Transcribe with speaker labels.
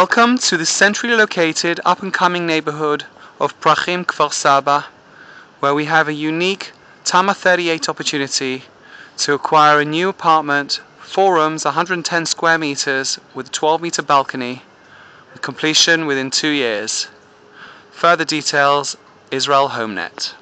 Speaker 1: Welcome to the centrally located up and coming neighborhood of Prachim Kfar Saba, where we have a unique Tama 38 opportunity to acquire a new apartment, four rooms, 110 square meters with a 12 meter balcony, with completion within two years. Further details, Israel HomeNet.